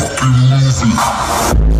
fucking music.